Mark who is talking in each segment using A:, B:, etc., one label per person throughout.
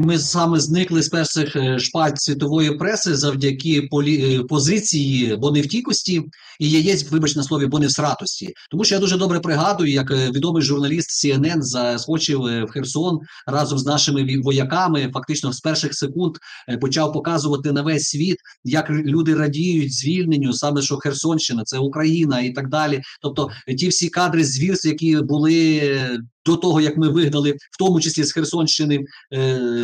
A: Ми саме зникли з перших е, шпальт світової преси завдяки полі... Е, позиції боневтікості і яєць, вибач на слові, боневсратості. Тому що я дуже добре пригадую, як е, відомий журналіст CNN заскочив в Херсон разом з нашими вояками. Фактично з перших секунд почав показувати на весь світ, як люди радіють звільненню, саме що Херсонщина, це Україна і так далі. Тобто ті всі кадри звірств, які були до того, як ми вигнали, в тому числі з Херсонщини, е,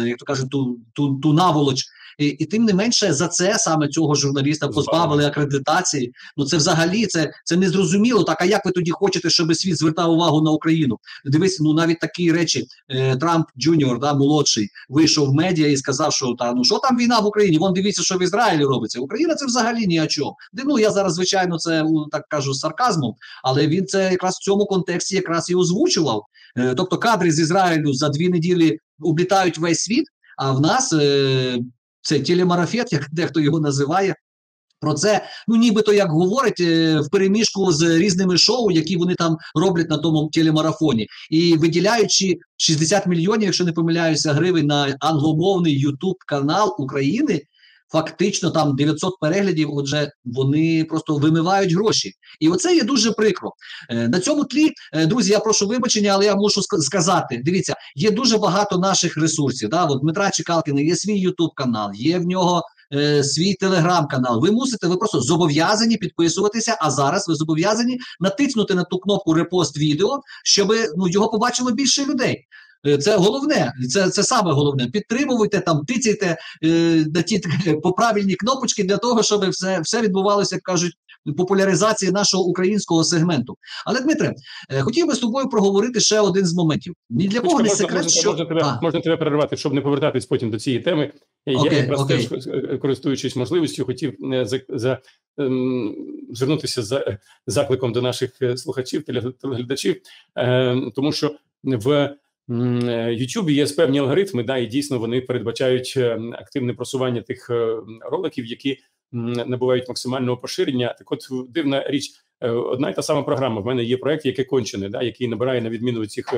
A: як то кажуть, ту ту, ту наволоч. І, і тим не менше за це саме цього журналіста позбавили акредитації. Ну це взагалі це це незрозуміло. Так а як ви тоді хочете, щоб світ звертав увагу на Україну? Дивись, ну навіть такі речі е, Трамп Джуніор, да молодший, вийшов в медіа і сказав, що та ну що там війна в Україні? Вон дивіться, що в Ізраїлі робиться. Україна це взагалі ні о чому. Де ну я зараз звичайно це так кажу з сарказмом, але він це якраз в цьому контексті якраз і озвучував. Е, тобто кадри з Ізраїлю за дві неділі облітають весь світ. А в нас е, це телемарафет, як дехто його називає. Про це ну нібито як говорить е, в переміжку з різними шоу, які вони там роблять на тому телемарафоні, і виділяючи 60 мільйонів, якщо не помиляюся, гривень на англомовний Ютуб канал України фактично там 900 переглядів. Отже, вони просто вимивають гроші, і оце є дуже прикро. Е, на цьому тлі, е, друзі, я прошу вибачення, але я мушу сказати: дивіться, є дуже багато наших ресурсів. Да? От Дмитра Чекалкіна є свій Ютуб канал, є в нього. Е, свій телеграм-канал, ви мусите, ви просто зобов'язані підписуватися. А зараз ви зобов'язані натиснути на ту кнопку репост відео, щоб ну його побачило більше людей. Е, це головне, це це саме головне. Підтримуйте там, тицяйте е, на ті по правильні кнопочки для того, щоб все все відбувалося, як кажуть, популяризації нашого українського сегменту. Але Дмитре, е, хотів би з тобою проговорити ще один з моментів. Ні для кого не секрет,
B: можна,
A: що
B: можна тебе а. можна тебе перервати, щоб не повертатись потім до цієї теми.
A: Окей,
B: Я якраз
A: окей.
B: теж е, користуючись можливістю, хотів за за ем, звернутися за закликом до наших слухачів, телеглядачів, е, тому що в YouTube є певні алгоритми, да, і дійсно вони передбачають е, активне просування тих е, роликів, які набувають максимального поширення. Так, от дивна річ, е, одна і та сама програма. В мене є проект, який кончений, да, який набирає на відміну цих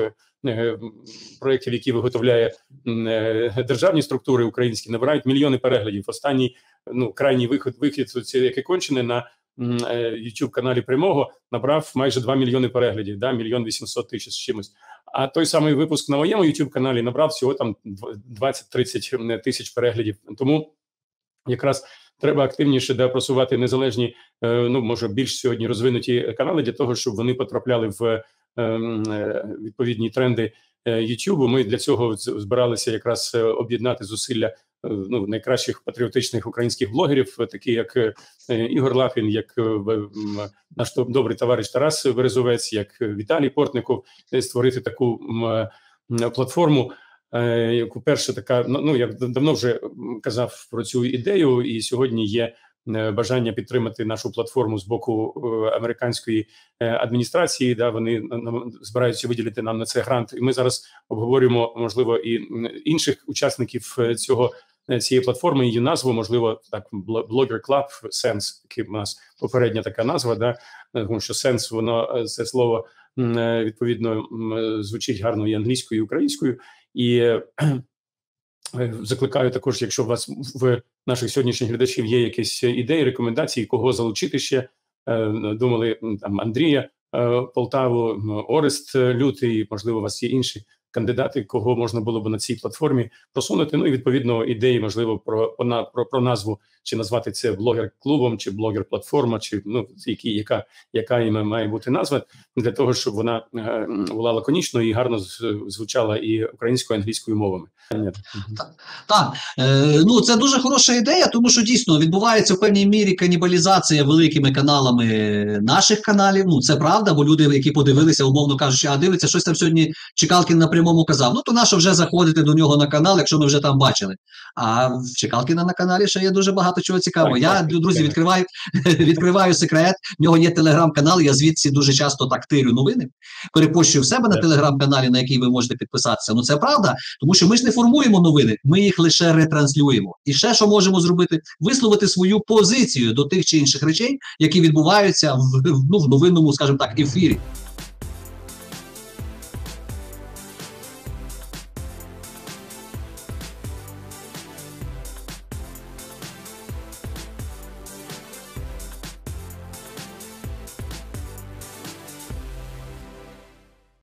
B: проєктів, які виготовляє державні структури українські, набирають мільйони переглядів. Останній ну крайній виход вихід, який кончений на youtube каналі прямого набрав майже 2 мільйони переглядів, да, мільйон 800 тисяч з чимось. А той самий випуск на моєму youtube каналі набрав всього там 20-30 тисяч переглядів. Тому якраз треба активніше де просувати незалежні, е, ну може більш сьогодні розвинуті канали для того, щоб вони потрапляли в ем, е, відповідні тренди YouTube. Е, Ми для цього збиралися якраз об'єднати зусилля ну найкращих патріотичних українських блогерів, такі як Ігор Лапін, як наш добрий товариш Тарас Березовець, як Віталій Портников, створити таку платформу. Яку перша така ну, ну я давно вже казав про цю ідею, і сьогодні є бажання підтримати нашу платформу з боку американської адміністрації. Да, вони збираються виділити нам на це грант, і ми зараз обговорюємо можливо і інших учасників цього Е, цієї платформи її назву, можливо, так Blogger Club Sense, який у нас попередня така назва, да е, тому що сенс, воно е, це слово відповідно звучить гарно і англійською, і українською, і закликаю також, якщо у вас в наших сьогоднішніх глядачів є якісь ідеї, рекомендації, кого залучити ще думали там Андрія Полтаву, Орест Лютий, можливо, у вас є інші кандидати, кого можна було б на цій платформі просунути. Ну і відповідно ідеї, можливо, про про, про назву чи назвати це блогер-клубом, чи блогер-платформа, чи ну які яка яка іме має бути назва для того, щоб вона е, була лаконічною і гарно звучала і українською і англійською мовами.
A: Так, так. Е, ну це дуже хороша ідея, тому що дійсно відбувається в певній мірі канібалізація великими каналами наших каналів. Ну це правда, бо люди, які подивилися, умовно кажучи, а дивиться щось там сьогодні Чекалкін напрямому казав. Ну то нащо вже заходити до нього на канал, якщо ми вже там бачили. А в Чекалкіна на каналі ще є дуже багато чого цікавого. Я друзі відкриваю відкриваю секрет. В нього є телеграм-канал. Я звідси дуже часто так тирю новини. Перепощую в себе на телеграм-каналі, на який ви можете підписатися. Ну це правда, тому що ми ж не формуємо новини, ми їх лише ретранслюємо. І ще що можемо зробити? Висловити свою позицію до тих чи інших речей, які відбуваються в, ну, в новинному, скажімо так, ефірі.